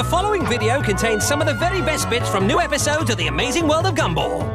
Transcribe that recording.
The following video contains some of the very best bits from new episodes of The Amazing World of Gumball.